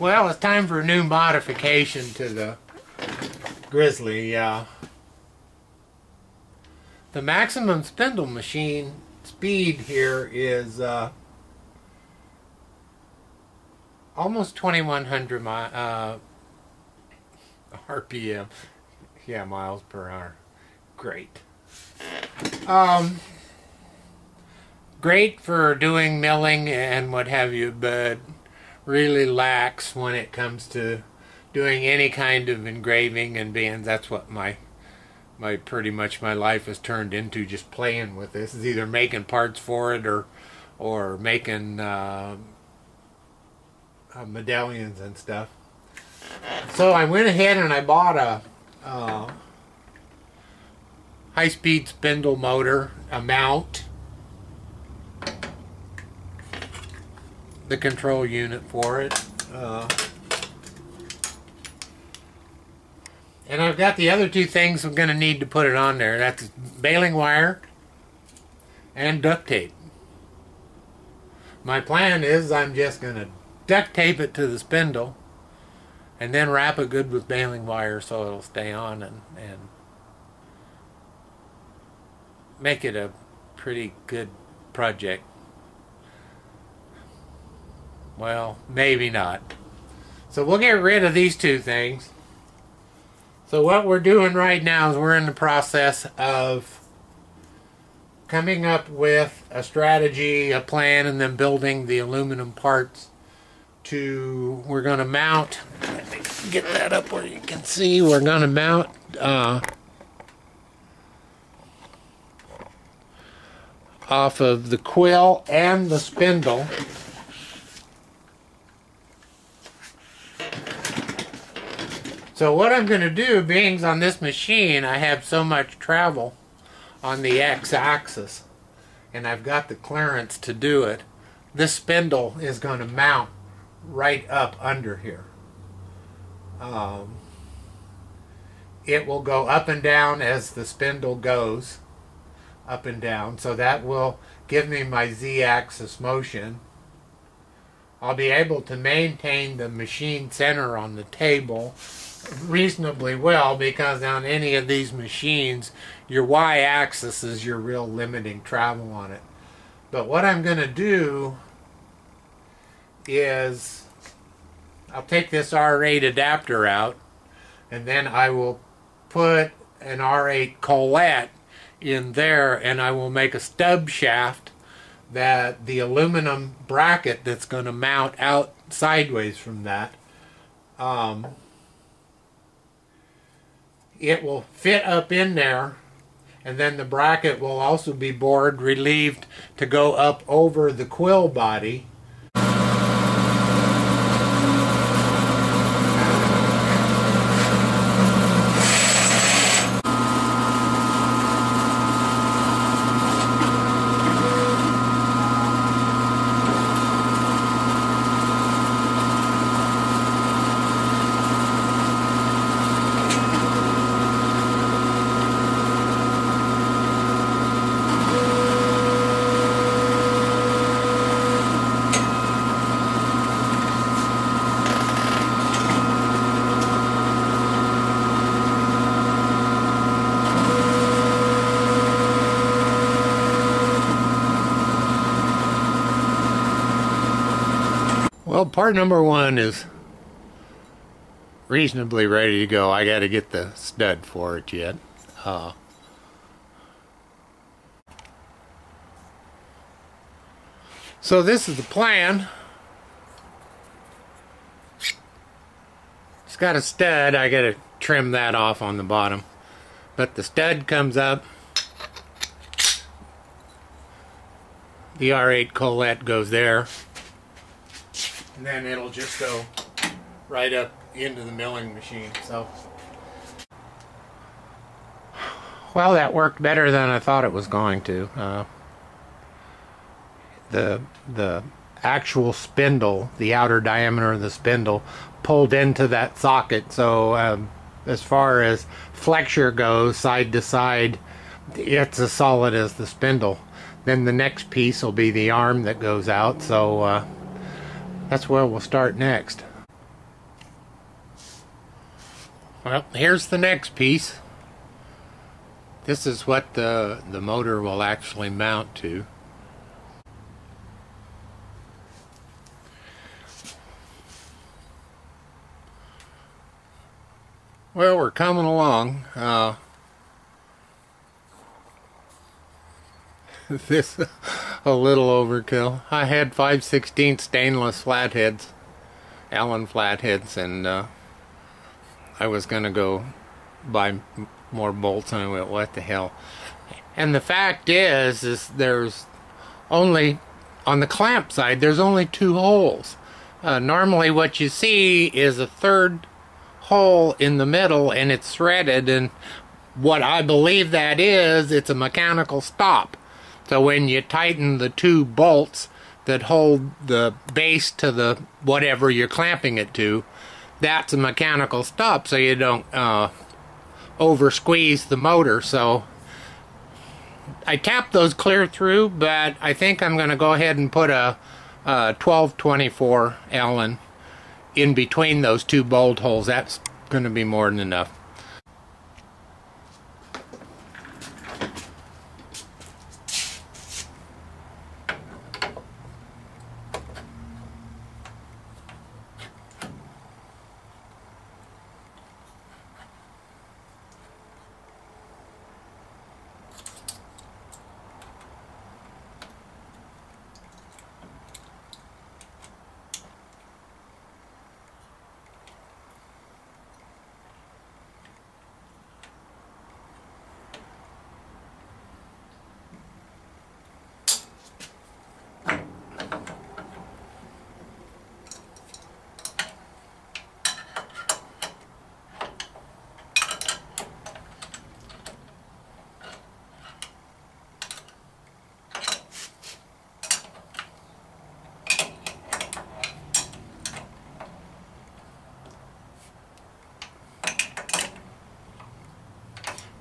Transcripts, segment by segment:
Well, it's time for a new modification to the Grizzly. Uh, the maximum spindle machine speed here is uh, almost 2100 mi- uh, RPM. Yeah, miles per hour. Great. Um, great for doing milling and what have you, but really lax when it comes to doing any kind of engraving and bands. That's what my my pretty much my life has turned into just playing with this. Is either making parts for it or or making uh, uh, medallions and stuff. So I went ahead and I bought a uh, high-speed spindle motor, a mount, the control unit for it. Uh, and I've got the other two things I'm going to need to put it on there. That's baling wire and duct tape. My plan is I'm just going to duct tape it to the spindle and then wrap it good with baling wire so it'll stay on and, and make it a pretty good project. Well, maybe not. So we'll get rid of these two things. So what we're doing right now is we're in the process of coming up with a strategy, a plan, and then building the aluminum parts to, we're going to mount, get that up where you can see, we're going to mount uh, off of the quill and the spindle. So what I'm going to do, being on this machine, I have so much travel on the x-axis, and I've got the clearance to do it. This spindle is going to mount right up under here. Um, it will go up and down as the spindle goes up and down, so that will give me my z-axis motion. I'll be able to maintain the machine center on the table reasonably well because on any of these machines your y-axis is your real limiting travel on it. But what I'm going to do is I'll take this R8 adapter out and then I will put an R8 collet in there and I will make a stub shaft that the aluminum bracket that's going to mount out sideways from that um, it will fit up in there and then the bracket will also be bored relieved to go up over the quill body Well, part number one is reasonably ready to go. I got to get the stud for it yet. Uh, so this is the plan. It's got a stud. I got to trim that off on the bottom. But the stud comes up. The R8 collet goes there and then it'll just go right up into the milling machine. So, well, that worked better than I thought it was going to. Uh, the the actual spindle, the outer diameter of the spindle, pulled into that socket. So, um, as far as flexure goes, side to side, it's as solid as the spindle. Then the next piece will be the arm that goes out. So. Uh, that's where we'll start next. Well, here's the next piece. This is what the, the motor will actually mount to. Well, we're coming along. Uh, this a little overkill. I had 5 16 stainless flatheads, Allen flatheads, and uh, I was going to go buy more bolts, and I went, what the hell? And the fact is, is there's only, on the clamp side, there's only two holes. Uh, normally what you see is a third hole in the middle and it's threaded and what I believe that is, it's a mechanical stop. So when you tighten the two bolts that hold the base to the whatever you're clamping it to, that's a mechanical stop so you don't uh, over squeeze the motor. So I tapped those clear through, but I think I'm going to go ahead and put a, a 1224 Allen in between those two bolt holes. That's going to be more than enough.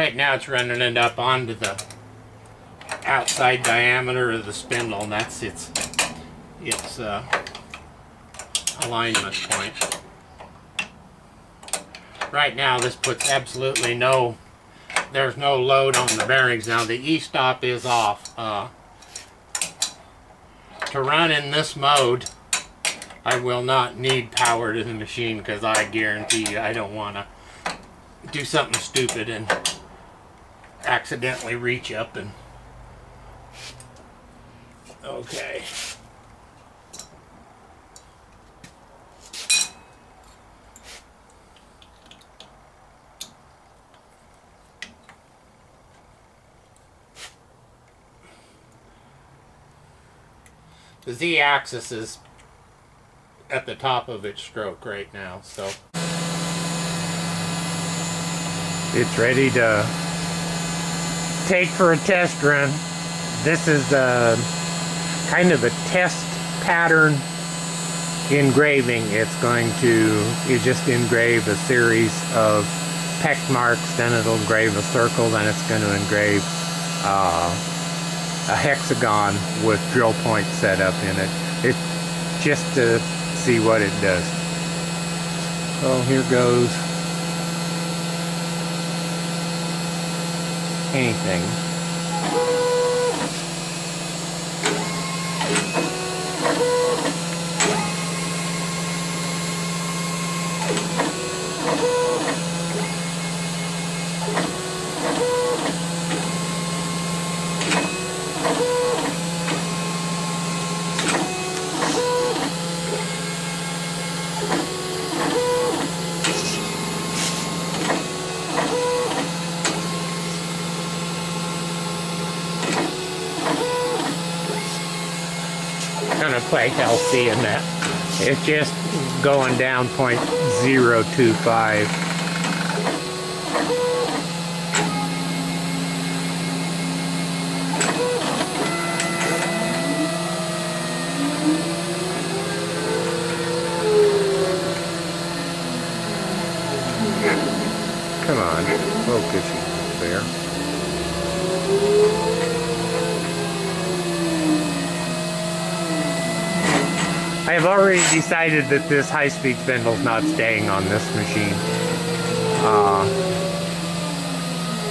Right now it's running it up onto the outside diameter of the spindle and that's its its uh, alignment point. Right now this puts absolutely no there's no load on the bearings. Now the e-stop is off. Uh, to run in this mode I will not need power to the machine because I guarantee you I don't want to do something stupid and accidentally reach up and okay. The z-axis is at the top of its stroke right now so. It's ready to take for a test run. This is a, kind of a test pattern engraving. It's going to, you just engrave a series of peck marks, then it'll engrave a circle, then it's going to engrave uh, a hexagon with drill points set up in it. It's just to see what it does. Oh, here goes. Anything. Quite healthy in that. It's just going down 0.025. Come on, focus there. I have already decided that this high-speed spindle is not staying on this machine. uh,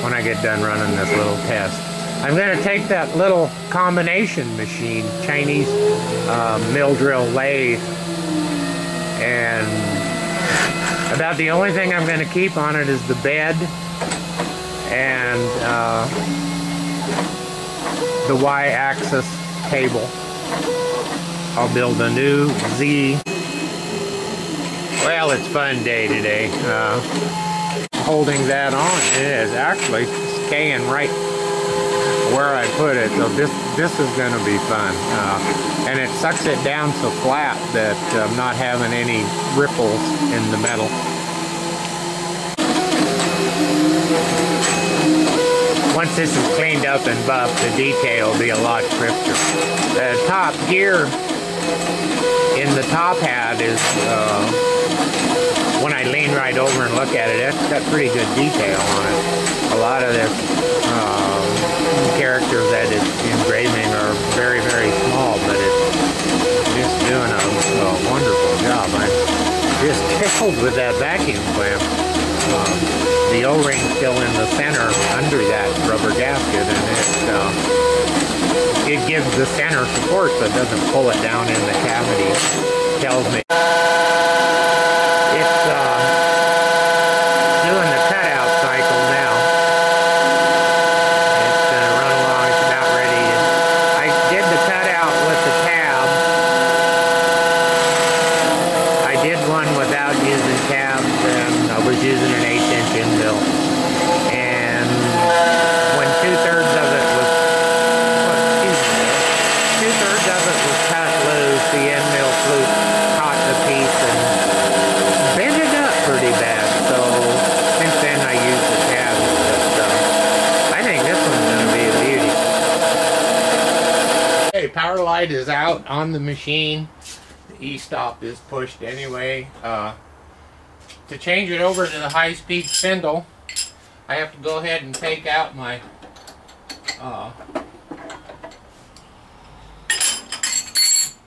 when I get done running this little test. I'm going to take that little combination machine, Chinese uh, mill drill lathe, and about the only thing I'm going to keep on it is the bed and uh, the y-axis table. I'll build a new Z. Well, it's fun day today. Uh, holding that on, is actually staying right where I put it. So this this is going to be fun. Uh, and it sucks it down so flat that I'm not having any ripples in the metal. Once this is cleaned up and buffed, the detail will be a lot crisper. The top gear in the top hat is, uh, when I lean right over and look at it, it's got pretty good detail on it. A lot of this uh, characters that it's engraving are very, very small, but it's just doing a, a wonderful job. I'm just tickled with that vacuum clamp. Um, the O-ring still in the center under that rubber gasket, and it's uh, it gives the center support but doesn't pull it down in the cavity. Tells me it's uh, doing the cutout cycle now. It's gonna run along. It's about ready. I did the cutout with the tab. I did one without using tabs, and I was using an eighth-inch end mill. And when two-thirds of it was, well, excuse me, two-thirds of it was cut loose, the end mill flute caught the piece and bent it up pretty bad. So since then I used the tabs, but uh, I think this one's going to be a beauty. Okay, power light is out on the machine. The e-stop is pushed anyway. Uh, to change it over to the high-speed spindle, I have to go ahead and take out my uh,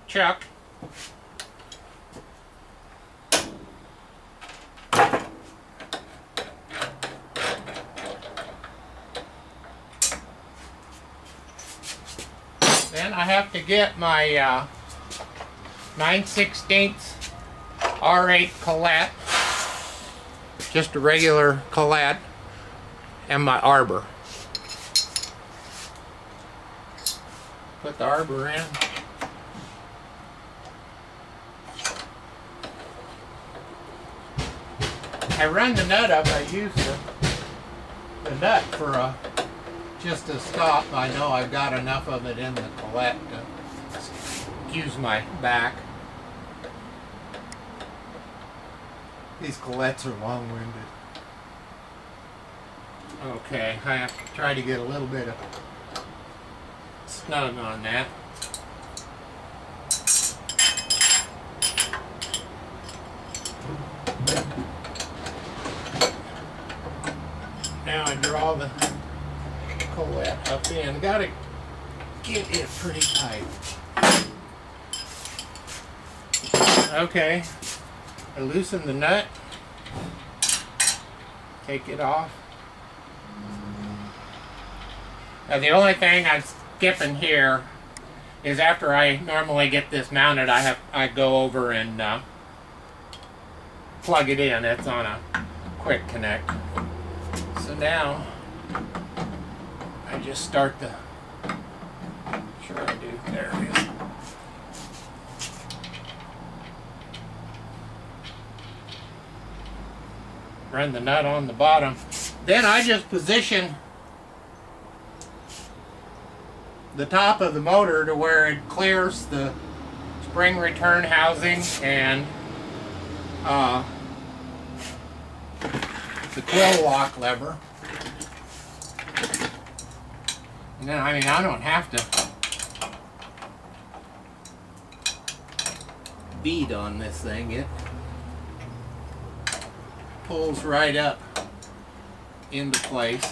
chuck. Have to get my uh, 9 16 R8 collet, just a regular collet, and my arbor. Put the arbor in. I run the nut up. I use the, the nut for a just to stop. I know I've got enough of it in the collet to use my back. These collets are long-winded. Okay, I have to try to get a little bit of snug on that. Now I draw the collet up in. Gotta get it pretty tight. Okay, I loosen the nut, take it off. Now the only thing I'm skipping here is after I normally get this mounted, I have I go over and uh, plug it in. It's on a quick connect. So now I just start the. Sure I do. There it is. Run the nut on the bottom. Then I just position the top of the motor to where it clears the spring return housing and uh, the quill lock lever. And then, I mean, I don't have to bead on this thing. It pulls right up into place.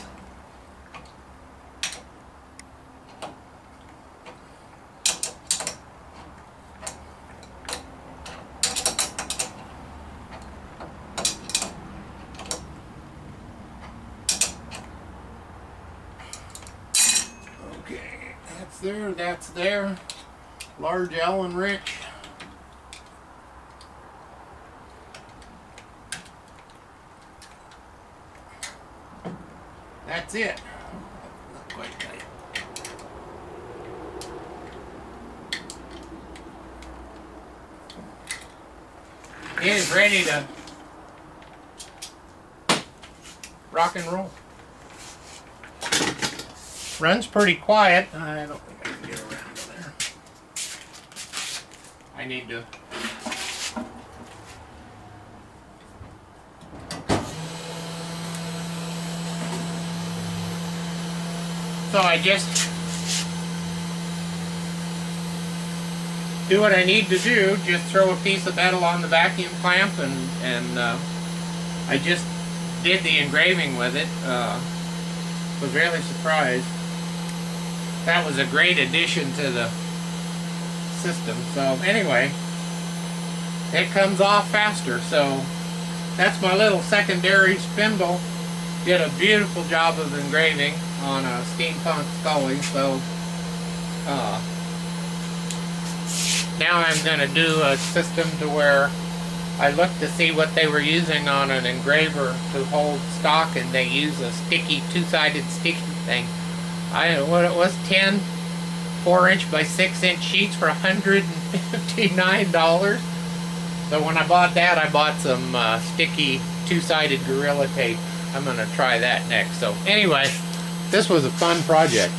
That's there. Large Allen wrench. That's it. It is ready to rock and roll. Runs pretty quiet. I don't I need to. So I just do what I need to do. Just throw a piece of metal on the vacuum clamp and and uh, I just did the engraving with it. Uh, was really surprised. That was a great addition to the system. So anyway, it comes off faster. So that's my little secondary spindle. Did a beautiful job of engraving on a steampunk Scully. So uh, now I'm going to do a system to where I looked to see what they were using on an engraver to hold stock, and they use a sticky, two-sided sticky thing. I what it was, 10 4-inch by 6-inch sheets for $159. So when I bought that, I bought some uh, sticky, two-sided Gorilla Tape. I'm going to try that next. So anyway, this was a fun project.